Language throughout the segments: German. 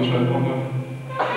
Is lehet mondani. Thank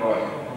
哦。